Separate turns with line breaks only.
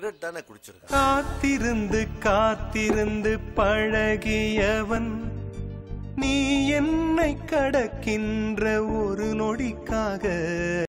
Cigarette தானே
காத்திருந்து காத்திருந்து பழகியவன் நீ என்னை கடக்கின்ற ஒரு நொடிக்காக.